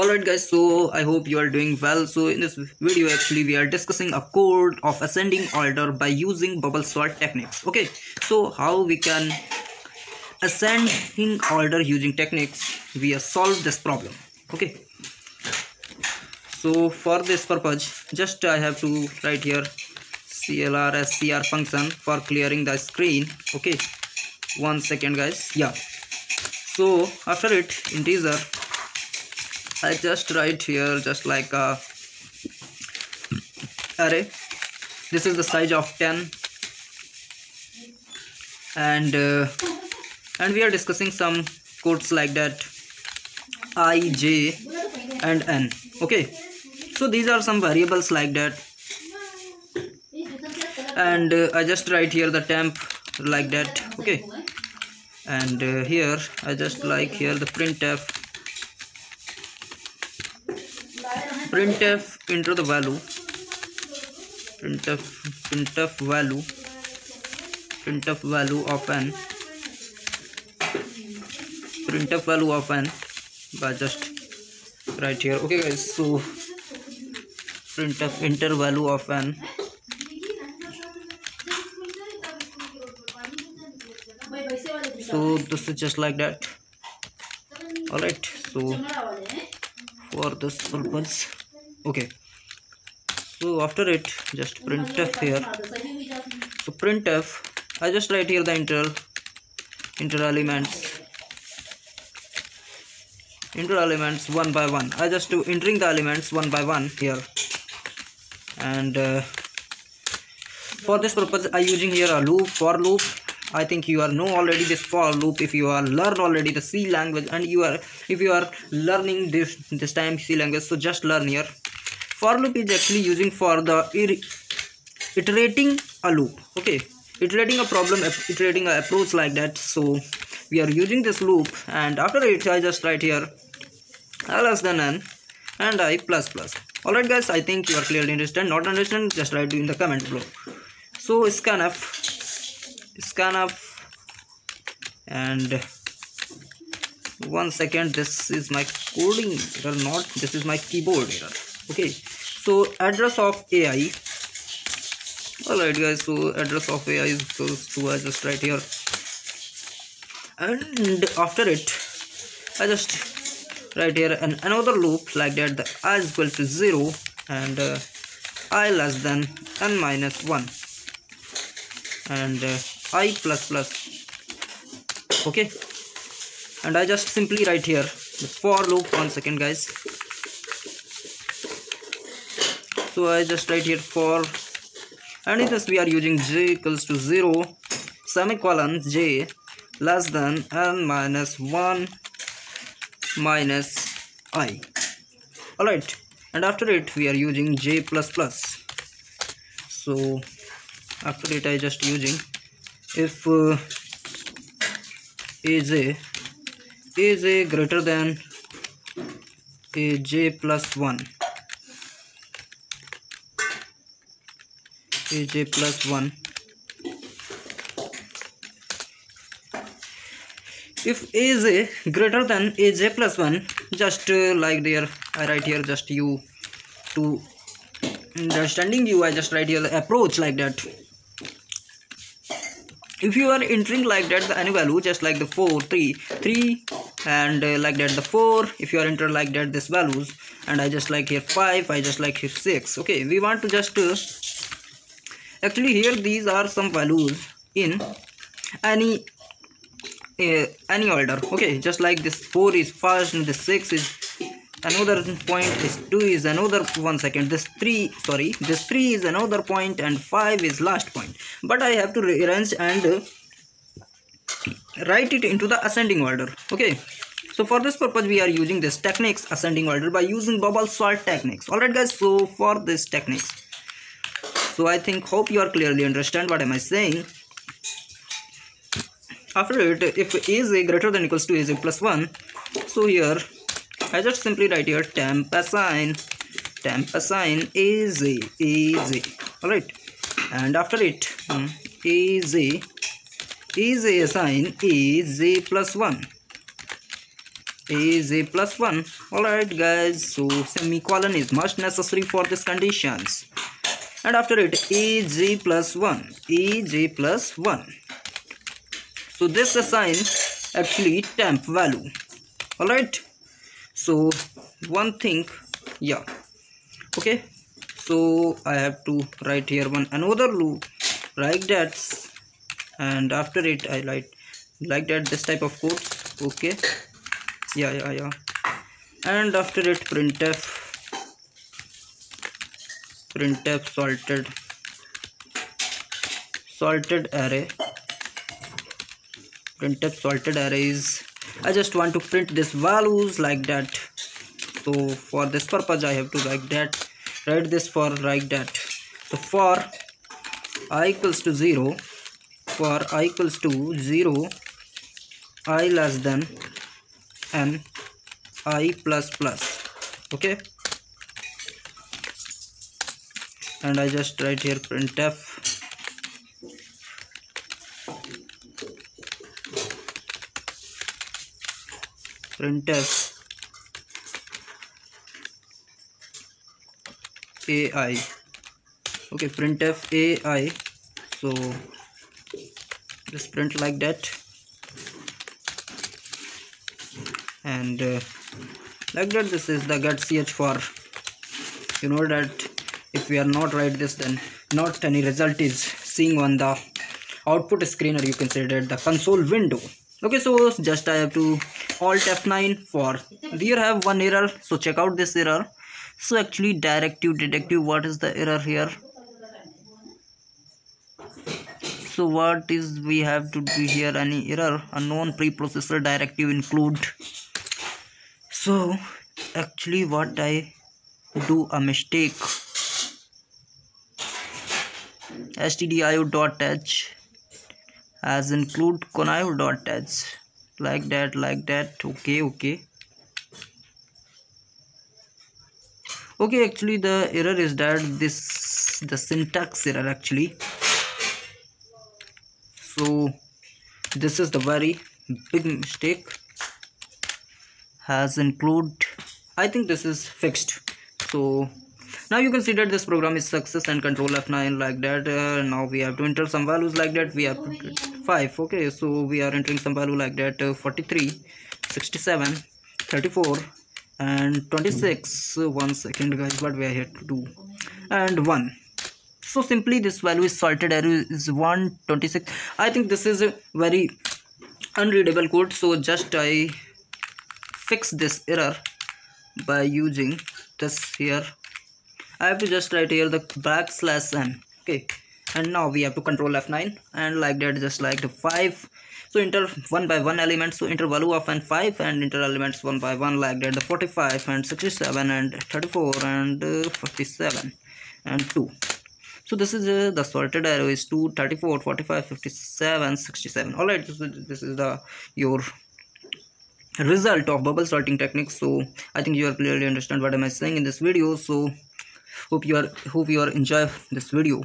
alright guys so i hope you are doing well. So in this video actually we are discussing a code of ascending order by using bubble sort techniques. Okay so how we can ascending order using techniques? We have solved this problem. Okay so for this purpose just i have to write here clr function for clearing the screen. Okay one second guys. Yeah. So after it integer I just write here just like a array. This is the size of 10 and uh, and we are discussing some codes like that. I j and n. Okay. So these are some variables like that. And uh, i just write here the temp like that. Okay. And uh, here i just like here the printf printf enter the value printf printf value printf value of n printf value of n by just right here okay guys so printf enter value of n so this is just like that all right so for this purpose okay. So after it just printf here. So printf i just write here the inter inter elements. Inter elements one by one. I just do entering the elements one by one here. And uh, for this purpose i using here a loop for loop. I think you are know already this for loop. If you are learn already the c language and you are if you are learning this this time c language so just learn here for loop is actually using for the iterating a loop okay? Iterating a problem iterating a approach like that. So we are using this loop and after it i just write here less than n and i plus plus. All right guys i think you are clearly understand. Not understand just write in the comment below. So scanf scanf and one second this is my coding error not this is my keyboard error okay so address of ai alright guys. So address of ai is equals to i just write here. And after it i just write here an another loop like that the i is equal to 0 and uh, i less than n minus 1 and uh, i plus plus. Okay? And i just simply write here the for loop. One second guys so i just write here for and in this we are using j equals to 0 semicolon j less than n minus 1 minus i. Alright and after it we are using j plus plus. So after it i just using if uh, is a is a greater than a j plus 1 aj plus 1 if a is a greater than aj plus 1 just uh, like there i write here just you to understanding you i just write here the approach like that. If you are entering like that the any value just like the 4 3 3 and uh, like that the 4 if you are enter like that this values and i just like here 5 i just like here 6 okay we want to just uh, actually here these are some values in any uh, any order. Okay just like this 4 is first and this 6 is another point this 2 is another one second this 3 sorry this 3 is another point and 5 is last point. But i have to rearrange and uh, write it into the ascending order. Okay so for this purpose we are using this techniques ascending order by using bubble sort techniques. All right guys so for this techniques so i think hope you are clearly understand what am i saying. After it if a is a greater than equals to is a plus 1 so here i just simply write here temp assign temp assign is a all right and after it um, is a is assign plus 1 is a plus 1 alright guys. So semicolon is much necessary for these conditions and after it aj plus 1 aj plus 1 so this assign actually temp value. Alright? So one thing yeah. Okay? So I have to write here one another loop like that. And after it I write like that this type of code okay? Yeah yeah yeah. And after it printf printf salted. Salted array. Printf salted array is I just want to print this values like that. So for this purpose I have to write that. Write this for like that. So for i equals to 0 for i equals to 0 i less than n i plus plus. Okay and I just write here printf. Printf. Ai okay printf ai so just print like that. And uh, like that this is the getch for you know that if we are not write this then not any result is seeing on the output screen or you can say that the console window. Okay so just i have to alt f9 for here i have one error so check out this error. So actually directive detective what is the error here? So what is we have to do here? Any error? Unknown preprocessor directive include. So actually what i do a mistake stdio.h as include conio.h like that like that. Okay okay. Okay actually the error is that this the syntax error actually. So this is the very big mistake. Has include i think this is fixed. So now you can see that this program is success and control f9 like that. Uh, now we have to enter some values like that. We have 5 okay so we are entering some value like that. Uh, 43 67 34 and 26 uh, one second guys what we are here to do? And 1 so simply this value is sorted. Arrow is 126 i think this is a very unreadable code. So just i fix this error by using this here I have to just write here the backslash n. Okay. And now we have to control F9 and like that just like the 5 so enter one by one element so enter value of n 5 and enter elements one by one like that the 45 and 67 and 34 and uh, 47 and 2 so this is uh, the sorted arrow is 2 34 45 57 67 all right. This is, this is the your result of bubble sorting technique. So i think you are clearly understand what am i saying in this video. So hope you are hope you are enjoy this video